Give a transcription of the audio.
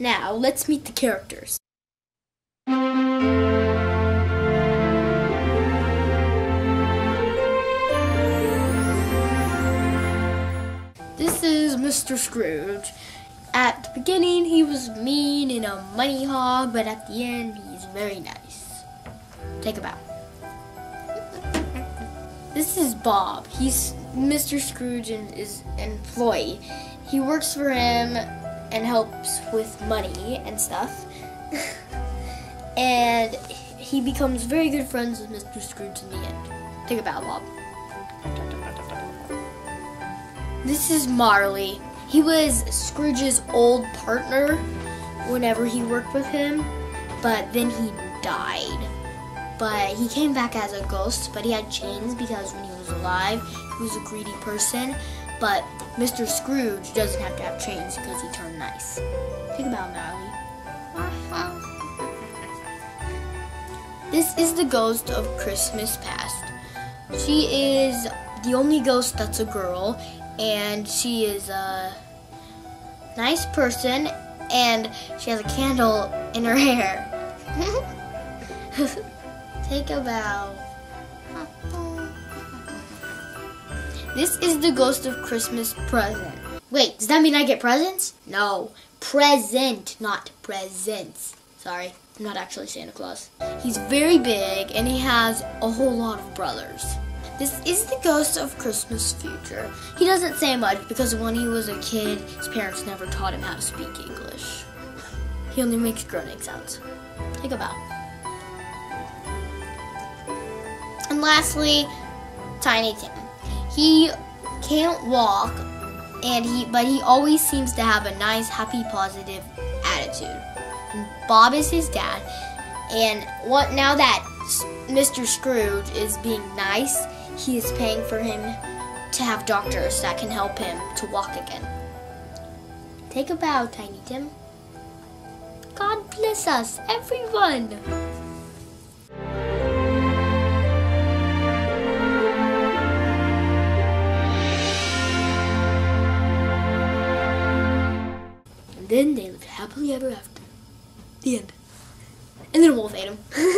Now, let's meet the characters. This is Mr. Scrooge. At the beginning, he was mean and a money hog, but at the end, he's very nice. Take a bow. This is Bob. He's Mr. Scrooge and is an employee. He works for him and helps with money and stuff. and he becomes very good friends with Mr. Scrooge in the end. Take a bow, Bob. This is Marley. He was Scrooge's old partner whenever he worked with him, but then he died. But he came back as a ghost, but he had chains because when he was alive, he was a greedy person. But Mr. Scrooge doesn't have to have chains because he turned nice. Think about Marley. Uh-huh. This is the ghost of Christmas past. She is the only ghost that's a girl, and she is a nice person, and she has a candle in her hair. Take a bow. This is the ghost of Christmas present. Wait, does that mean I get presents? No, present, not presents. Sorry, I'm not actually Santa Claus. He's very big and he has a whole lot of brothers. This is the ghost of Christmas future. He doesn't say much because when he was a kid, his parents never taught him how to speak English. He only makes groaning sounds. Take a bow. And lastly, Tiny Tim. He can't walk, and he but he always seems to have a nice, happy, positive attitude. Bob is his dad, and what now that Mr. Scrooge is being nice, he is paying for him to have doctors that can help him to walk again. Take a bow, Tiny Tim. God bless us, everyone. Then they lived happily ever after. The end. And then wolf ate him.